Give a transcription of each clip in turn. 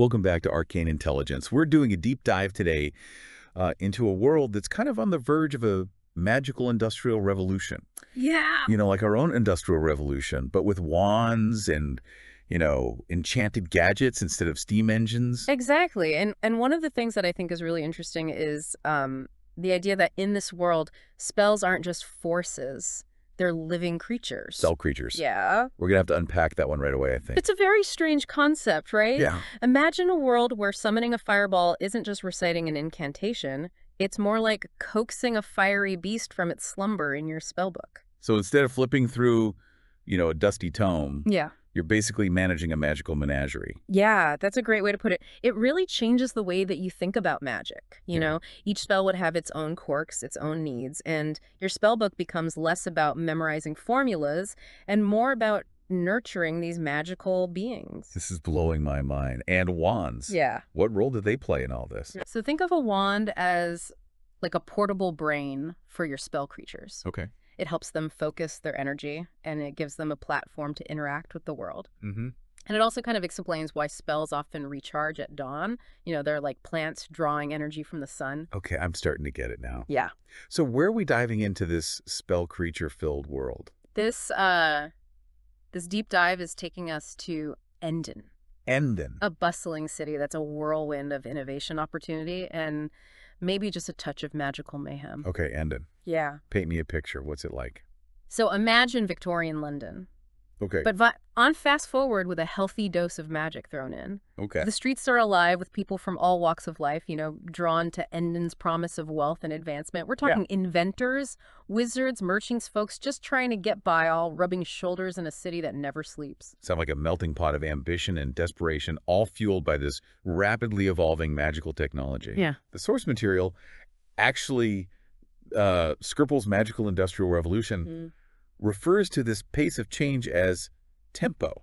Welcome back to Arcane Intelligence. We're doing a deep dive today uh, into a world that's kind of on the verge of a magical industrial revolution. Yeah. You know, like our own industrial revolution, but with wands and, you know, enchanted gadgets instead of steam engines. Exactly. And and one of the things that I think is really interesting is um, the idea that in this world, spells aren't just forces. They're living creatures. Spell creatures. Yeah. We're going to have to unpack that one right away, I think. It's a very strange concept, right? yeah. Imagine a world where summoning a fireball isn't just reciting an incantation. It's more like coaxing a fiery beast from its slumber in your spellbook. So instead of flipping through, you know, a dusty tome, Yeah. You're basically managing a magical menagerie. Yeah, that's a great way to put it. It really changes the way that you think about magic. You Yeah. know, each spell would have its own quirks, its own needs, and your spell book becomes less about memorizing formulas and more about nurturing these magical beings. This is blowing my mind. And wands. Yeah. What role do they play in all this? So think of a wand as like a portable brain for your spell creatures. Okay. It helps them focus their energy and it gives them a platform to interact with the world. Mm-hmm. And it also kind of explains why spells often recharge at dawn. You know, they're like plants drawing energy from the sun. Okay, I'm starting to get it now. Yeah. So where are we diving into this spell creature-filled world? This uh this deep dive is taking us to Endon, Endon. a bustling city that's a whirlwind of innovation opportunity and maybe just a touch of magical mayhem. Okay, Endon. Yeah. Paint me a picture. What's it like? So imagine Victorian London, Okay. but vi- on fast forward with a healthy dose of magic thrown in. okay. The streets are alive with people from all walks of life, you know, drawn to Endon's promise of wealth and advancement. We're talking inventors, wizards, merchants, folks just trying to get by, all rubbing shoulders in a city that never sleeps. Sound like a melting pot of ambition and desperation, all fueled by this rapidly evolving magical technology. Yeah. The source material actually, uh, Skerples' Magical Industrial Revolution refers to this pace of change as tempo.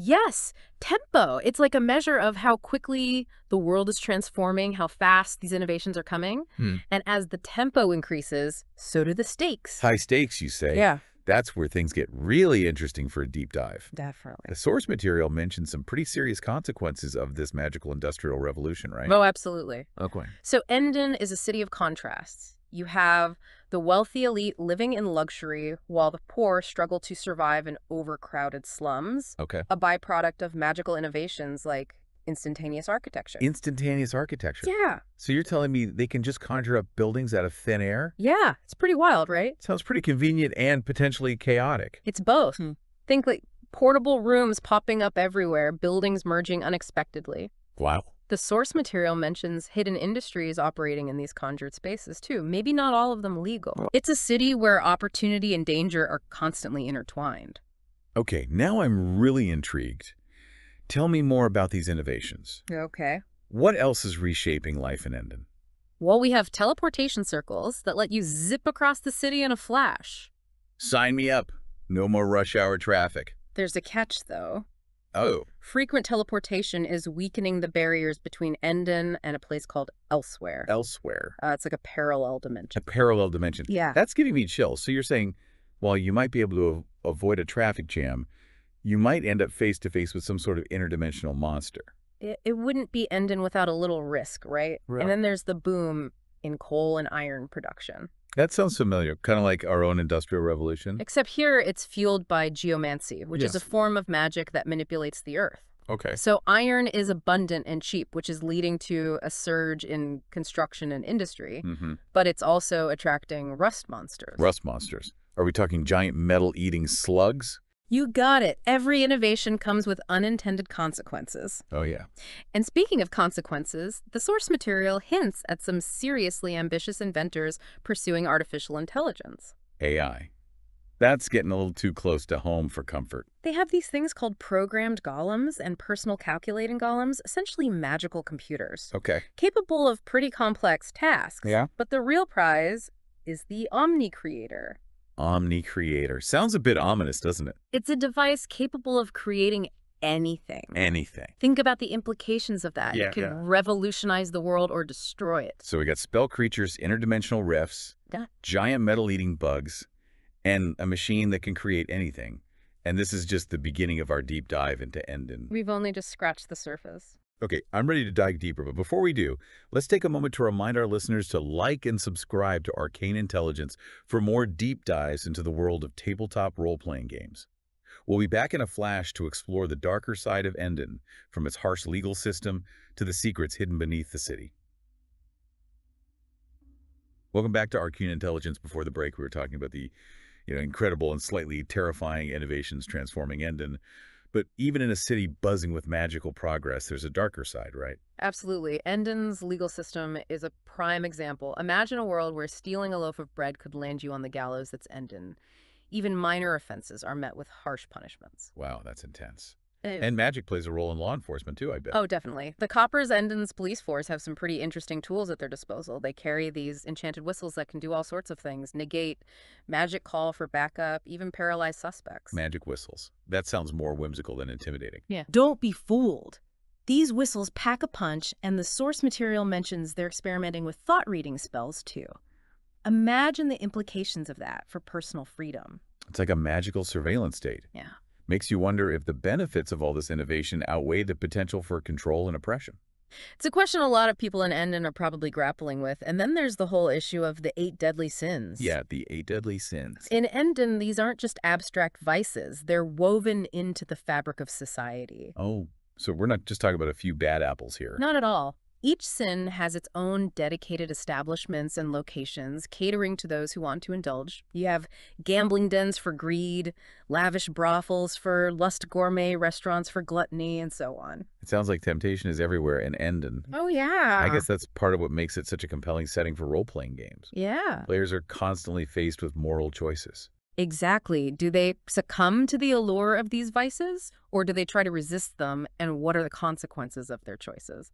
Yes, tempo. It's like a measure of how quickly the world is transforming, how fast these innovations are coming. Hmm. And as the tempo increases, so do the stakes. High stakes, you say? Yeah, That's where things get really interesting for a deep dive. definitely. The source material mentions some pretty serious consequences of this magical industrial revolution, right? Oh, absolutely. okay. So Endon is a city of contrasts. You have the wealthy elite living in luxury while the poor struggle to survive in overcrowded slums, Okay. a byproduct of magical innovations like instantaneous architecture. Instantaneous architecture. yeah. So you're telling me they can just conjure up buildings out of thin air? Yeah, it's pretty wild, right? Sounds pretty convenient and potentially chaotic. It's both. Hmm. Think like portable rooms popping up everywhere, buildings merging unexpectedly. Wow. The source material mentions hidden industries operating in these conjured spaces too, maybe not all of them legal. It's a city where opportunity and danger are constantly intertwined. Okay, now I'm really intrigued. Tell me more about these innovations. Okay. What else is reshaping life in Endon? Well, we have teleportation circles that let you zip across the city in a flash. Sign me up. No more rush hour traffic. There's a catch, though. Oh, Frequent teleportation is weakening the barriers between Endon and a place called Elsewhere. elsewhere. Uh, it's like a parallel dimension. A parallel dimension. Yeah. That's giving me chills. So you're saying, while you might be able to avoid a traffic jam, you might end up face to face with some sort of interdimensional monster. It, it wouldn't be Endon without a little risk, right? Right. And then there's the boom in coal and iron production. That sounds familiar, kind of like our own industrial revolution. Except here, it's fueled by geomancy, which is a form of magic that manipulates the earth. Okay. So iron is abundant and cheap, which is leading to a surge in construction and industry, Mm-hmm. but it's also attracting rust monsters. Rust monsters. Are we talking giant metal-eating slugs? You got it. Every innovation comes with unintended consequences. Oh, yeah. And speaking of consequences, the source material hints at some seriously ambitious inventors pursuing artificial intelligence. AI. That's getting a little too close to home for comfort. They have these things called programmed golems and personal calculating golems, essentially magical computers, Okay. capable of pretty complex tasks. Yeah. But the real prize is the Omni Creator. Omni Creator. Sounds a bit ominous, doesn't it? It's a device capable of creating anything. Anything. Think about the implications of that. Yeah, it could yeah. revolutionize the world or destroy it. So we got spell creatures, interdimensional rifts, Yeah. giant metal-eating bugs, and a machine that can create anything. And this is just the beginning of our deep dive into Endon. We've only just scratched the surface. Okay, I'm ready to dive deeper, but before we do, let's take a moment to remind our listeners to like and subscribe to Arcane Intelligence for more deep dives into the world of tabletop role-playing games. We'll be back in a flash to explore the darker side of Endon, from its harsh legal system to the secrets hidden beneath the city. Welcome back to Arcane Intelligence. Before the break, we were talking about the you know, incredible and slightly terrifying innovations transforming Endon. But even in a city buzzing with magical progress, there's a darker side, right? Absolutely. Endon's legal system is a prime example. Imagine a world where stealing a loaf of bread could land you on the gallows that's Endon. Even minor offenses are met with harsh punishments. Wow, that's intense. Uh, And magic plays a role in law enforcement, too, I bet. Oh, definitely. The Coppers Endon's police force have some pretty interesting tools at their disposal. They carry these enchanted whistles that can do all sorts of things negate, magic call for backup, even paralyze suspects. Magic whistles. That sounds more whimsical than intimidating. Yeah. Don't be fooled. These whistles pack a punch, and the source material mentions they're experimenting with thought reading spells, too. Imagine the implications of that for personal freedom. It's like a magical surveillance state. Yeah. Makes you wonder if the benefits of all this innovation outweigh the potential for control and oppression. It's a question a lot of people in Endon are probably grappling with. And then there's the whole issue of the eight deadly sins. Yeah, the eight deadly sins. In Endon, these aren't just abstract vices. They're woven into the fabric of society. Oh, so we're not just talking about a few bad apples here. Not at all. Each sin has its own dedicated establishments and locations catering to those who want to indulge. You have gambling dens for greed, lavish brothels for lust gourmet, restaurants for gluttony, and so on. It sounds like temptation is everywhere in Endon. Oh, yeah. I guess that's part of what makes it such a compelling setting for role-playing games. Yeah. Players are constantly faced with moral choices. Exactly. Do they succumb to the allure of these vices, or do they try to resist them, and what are the consequences of their choices?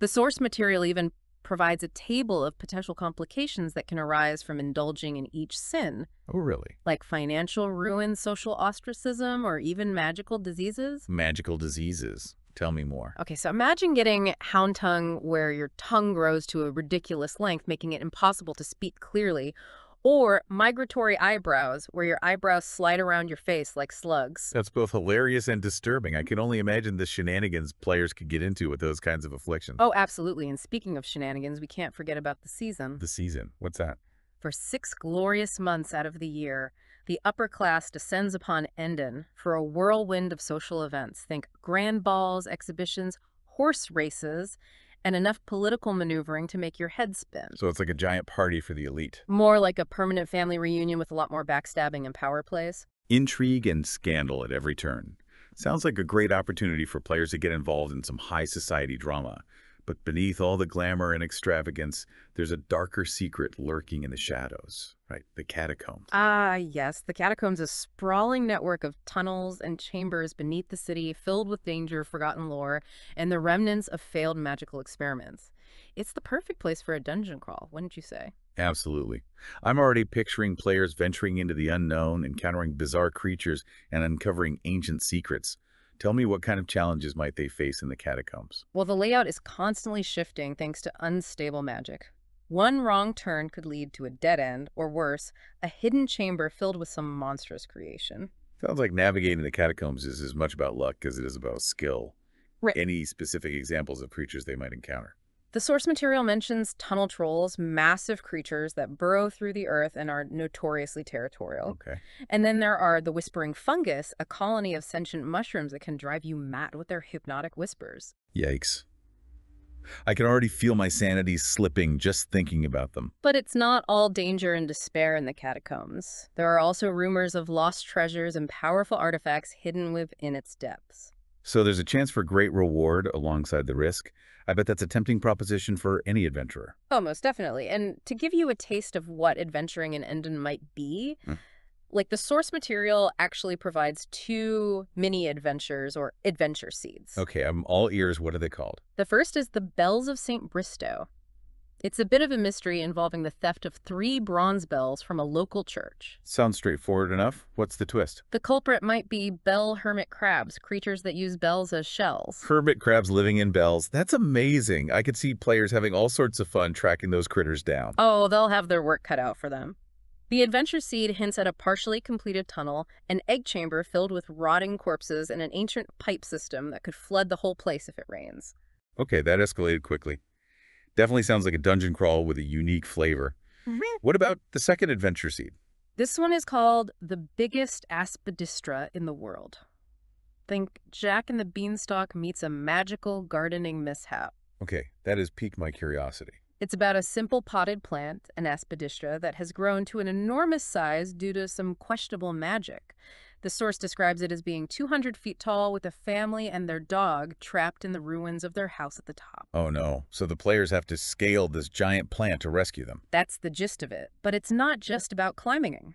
The source material even provides a table of potential complications that can arise from indulging in each sin, Oh, really? like financial ruin, social ostracism, or even magical diseases. Magical diseases. Tell me more. Okay, so imagine getting hound tongue where your tongue grows to a ridiculous length, making it impossible to speak clearly, or migratory eyebrows where your eyebrows slide around your face like slugs. That's both hilarious and disturbing. I can only imagine the shenanigans players could get into with those kinds of afflictions. Oh, absolutely. And speaking of shenanigans, we can't forget about the season. The season. What's that? For six glorious months out of the year, the upper class descends upon Endon for a whirlwind of social events. Think grand balls, exhibitions, horse races, and enough political maneuvering to make your head spin. So it's like a giant party for the elite. More like a permanent family reunion with a lot more backstabbing and power plays. Intrigue and scandal at every turn. Sounds like a great opportunity for players to get involved in some high society drama. But beneath all the glamour and extravagance, there's a darker secret lurking in the shadows, right? The catacombs. Ah, yes. The catacombs, a sprawling network of tunnels and chambers beneath the city, filled with danger, forgotten lore, and the remnants of failed magical experiments. It's the perfect place for a dungeon crawl, wouldn't you say? Absolutely. I'm already picturing players venturing into the unknown, encountering bizarre creatures, and uncovering ancient secrets. Tell me what kind of challenges might they face in the catacombs? Well, the layout is constantly shifting thanks to unstable magic. One wrong turn could lead to a dead end, or worse, a hidden chamber filled with some monstrous creation. Sounds like navigating the catacombs is as much about luck as it is about skill. Right. Any specific examples of creatures they might encounter? The source material mentions tunnel trolls, massive creatures that burrow through the earth and are notoriously territorial. Okay. And then there are the whispering fungus, a colony of sentient mushrooms that can drive you mad with their hypnotic whispers. Yikes. I can already feel my sanity slipping just thinking about them. But it's not all danger and despair in the catacombs. There are also rumors of lost treasures and powerful artifacts hidden within its depths. So there's a chance for great reward alongside the risk. I bet that's a tempting proposition for any adventurer. Oh, most definitely. And to give you a taste of what adventuring in Endon might be, Hmm. like the source material actually provides two mini adventures or adventure seeds. Okay, I'm all ears. What are they called? The first is the Bells of St. Bristow. It's a bit of a mystery involving the theft of three bronze bells from a local church. Sounds straightforward enough. What's the twist? The culprit might be bell hermit crabs, creatures that use bells as shells. Hermit crabs living in bells. That's amazing. I could see players having all sorts of fun tracking those critters down. Oh, they'll have their work cut out for them. The adventure seed hints at a partially completed tunnel, an egg chamber filled with rotting corpses, and an ancient pipe system that could flood the whole place if it rains. Okay, that escalated quickly. Definitely sounds like a dungeon crawl with a unique flavor. What about the second adventure seed? This one is called The Biggest Aspidistra in the World. Think Jack and the Beanstalk meets a magical gardening mishap. Okay, that has piqued my curiosity. It's about a simple potted plant, an aspidistra, that has grown to an enormous size due to some questionable magic. The source describes it as being 200 feet tall with a family and their dog trapped in the ruins of their house at the top. Oh no, so the players have to scale this giant plant to rescue them. That's the gist of it. But it's not just about climbing.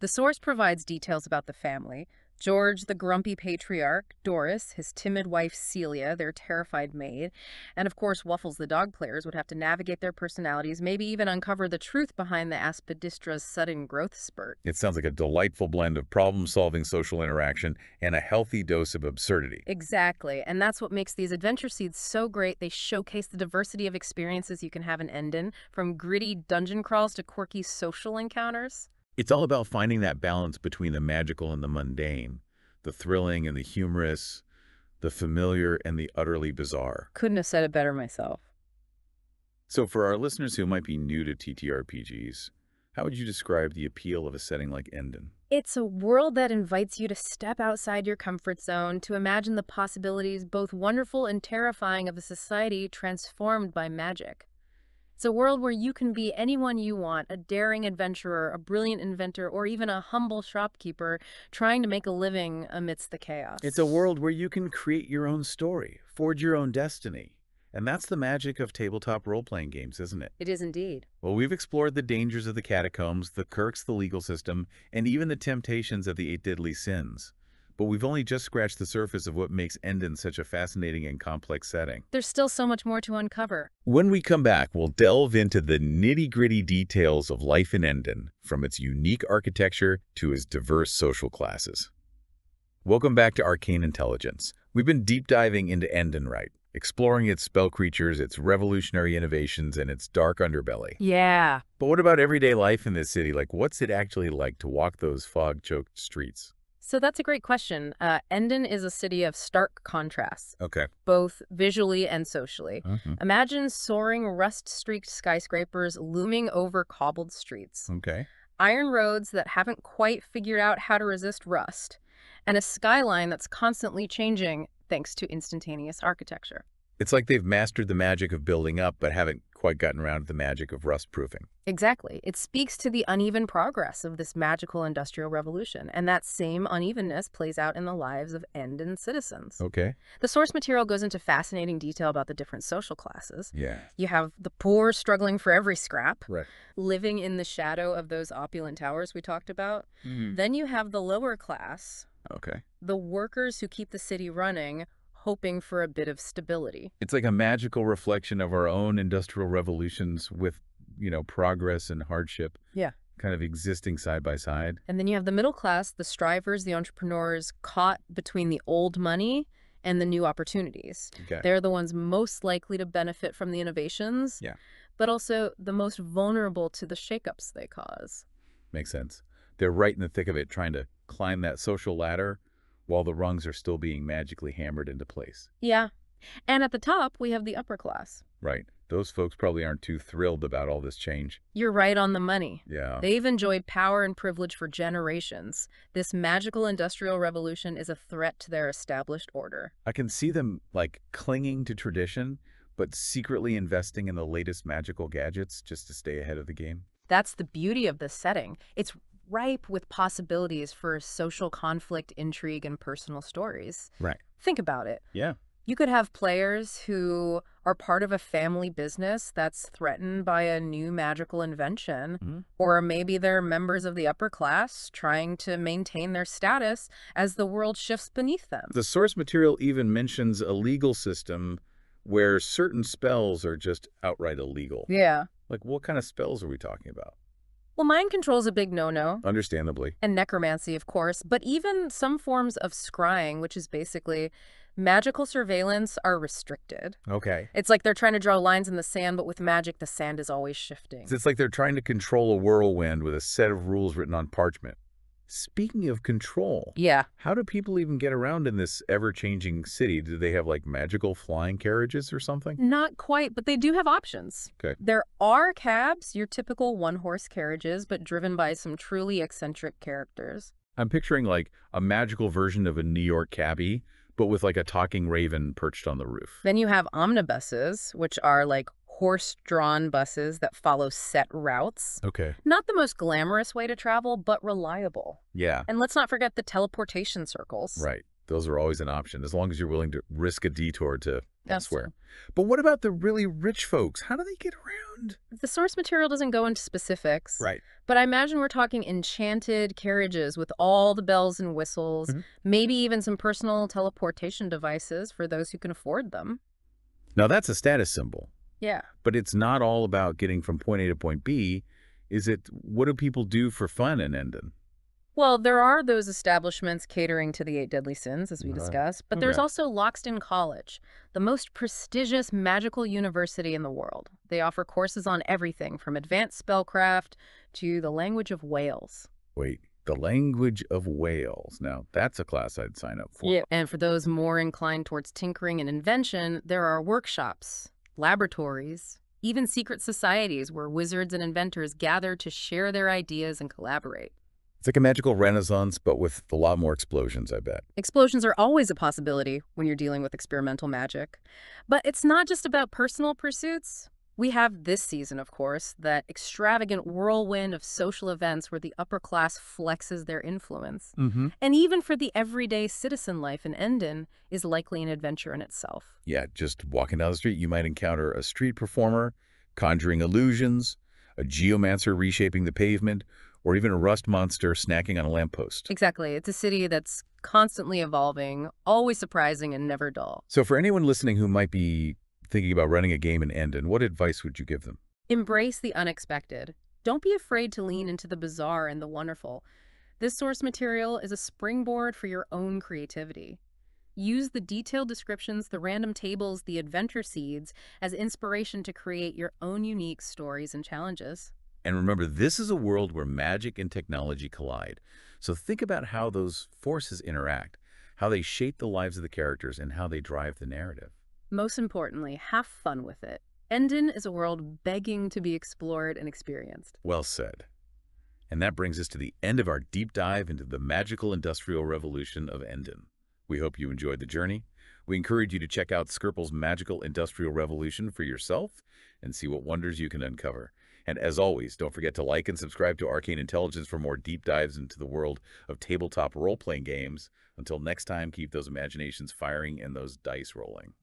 The source provides details about the family, George, the grumpy patriarch, Doris, his timid wife Celia, their terrified maid, and of course Waffles, the dog players would have to navigate their personalities, maybe even uncover the truth behind the Aspidistra's sudden growth spurt. It sounds like a delightful blend of problem-solving social interaction and a healthy dose of absurdity. Exactly, and that's what makes these adventure seeds so great. They showcase the diversity of experiences you can have in Endon, from gritty dungeon crawls to quirky social encounters. It's all about finding that balance between the magical and the mundane, the thrilling and the humorous, the familiar and the utterly bizarre. Couldn't have said it better myself. So for our listeners who might be new to TTRPGs, how would you describe the appeal of a setting like Endon? It's a world that invites you to step outside your comfort zone, to imagine the possibilities, both wonderful and terrifying, of a society transformed by magic. It's a world where you can be anyone you want, a daring adventurer, a brilliant inventor, or even a humble shopkeeper trying to make a living amidst the chaos. It's a world where you can create your own story, forge your own destiny. And that's the magic of tabletop role-playing games, isn't it? It is indeed. Well, we've explored the dangers of the catacombs, the quirks, the legal system, and even the temptations of the eight deadly sins. But we've only just scratched the surface of what makes Endon such a fascinating and complex setting. There's still so much more to uncover. When we come back, we'll delve into the nitty-gritty details of life in Endon, from its unique architecture to its diverse social classes. Welcome back to Arcane Intelligence. We've been deep diving into Endon right, exploring its spell creatures, its revolutionary innovations, and its dark underbelly. Yeah. But what about everyday life in this city? Like, what's it actually like to walk those fog-choked streets? So that's a great question. Uh, Endon is a city of stark contrasts, Okay. both visually and socially. Mhm. Imagine soaring, rust-streaked skyscrapers looming over cobbled streets, Okay. iron roads that haven't quite figured out how to resist rust, and a skyline that's constantly changing thanks to instantaneous architecture. It's like they've mastered the magic of building up, but haven't quite gotten around to the magic of rust-proofing. Exactly. It speaks to the uneven progress of this magical industrial revolution, and that same unevenness plays out in the lives of Endon citizens. Okay. The source material goes into fascinating detail about the different social classes. Yeah. You have the poor struggling for every scrap, Right. living in the shadow of those opulent towers we talked about. Mm-hmm. Then you have the lower class, Okay. the workers who keep the city running, hoping for a bit of stability. It's like a magical reflection of our own industrial revolutions with, you know, progress and hardship. Yeah. Kind of existing side by side. And then you have the middle class, the strivers, the entrepreneurs caught between the old money and the new opportunities. Okay. They're the ones most likely to benefit from the innovations, Yeah. but also the most vulnerable to the shakeups they cause. Makes sense. They're right in the thick of it, trying to climb that social ladder while the rungs are still being magically hammered into place. Yeah. And at the top, we have the upper class. Right. Those folks probably aren't too thrilled about all this change. You're right on the money. Yeah. They've enjoyed power and privilege for generations. This magical industrial revolution is a threat to their established order. I can see them like clinging to tradition, but secretly investing in the latest magical gadgets just to stay ahead of the game. That's the beauty of this setting. It's ripe with possibilities for social conflict, intrigue, and personal stories. Right. Think about it. Yeah. You could have players who are part of a family business that's threatened by a new magical invention, Mhm. or maybe they're members of the upper class trying to maintain their status as the world shifts beneath them. The source material even mentions a legal system where certain spells are just outright illegal. Yeah. Like, what kind of spells are we talking about? Well, mind control's a big no-no. Understandably. and necromancy, of course, but even some forms of scrying, which is basically magical surveillance, are restricted. Okay. It's like they're trying to draw lines in the sand, but with magic, the sand is always shifting. It's like they're trying to control a whirlwind with a set of rules written on parchment. Speaking of control, Yeah. how do people even get around in this ever-changing city? Do they have like magical flying carriages or something? Not quite, but they do have options. Okay. There are cabs, your typical one-horse carriages, but driven by some truly eccentric characters. I'm picturing like a magical version of a New York cabbie, but with like a talking raven perched on the roof. Then you have omnibuses, which are like horse-drawn buses that follow set routes. Okay. Not the most glamorous way to travel, but reliable. Yeah, And let's not forget the teleportation circles. right. Those are always an option, as long as you're willing to risk a detour to That's elsewhere. But what about the really rich folks? How do they get around? The source material doesn't go into specifics. Right. But I imagine we're talking enchanted carriages with all the bells and whistles, Mhm. maybe even some personal teleportation devices for those who can afford them. Now that's a status symbol, Yeah. but it's not all about getting from point A to point B. Is it, what do people do for fun in Endon? Well, there are those establishments catering to the eight deadly sins, as we Right. discussed, but there's Okay. also Loxton College, the most prestigious magical university in the world. They offer courses on everything from advanced spellcraft to the language of whales. Wait, the language of whales. Now that's a class I'd sign up for. Yeah, And for those more inclined towards tinkering and invention, there are workshops, laboratories, even secret societies where wizards and inventors gather to share their ideas and collaborate. It's like a magical renaissance, but with a lot more explosions, I bet. Explosions are always a possibility when you're dealing with experimental magic. But it's not just about personal pursuits. We have this season, of course, that extravagant whirlwind of social events where the upper class flexes their influence. Mm-hmm. And even for the everyday citizen life in Endon is likely an adventure in itself. Yeah, just walking down the street, you might encounter a street performer, conjuring illusions, a geomancer reshaping the pavement, or even a rust monster snacking on a lamppost. Exactly. It's a city that's constantly evolving, always surprising, and never dull. So for anyone listening who might be thinking about running a game in Endon, what advice would you give them? Embrace the unexpected. Don't be afraid to lean mm. into the bizarre and the wonderful. This source material is a springboard for your own creativity. Use the detailed descriptions, the random tables, the adventure seeds as inspiration to create your own unique stories and challenges. And remember, this is a world where magic and technology collide. So think about how those forces interact, how they shape the lives of the characters, and how they drive the narrative. Most importantly, have fun with it. Endon is a world begging to be explored and experienced. Well said. And that brings us to the end of our deep dive into the magical industrial revolution of Endon. We hope you enjoyed the journey. We encourage you to check out Skerples' Magical Industrial Revolution for yourself and see what wonders you can uncover. And as always, don't forget to like and subscribe to Arcane Intelligence for more deep dives into the world of tabletop role-playing games. Until next time, keep those imaginations firing and those dice rolling.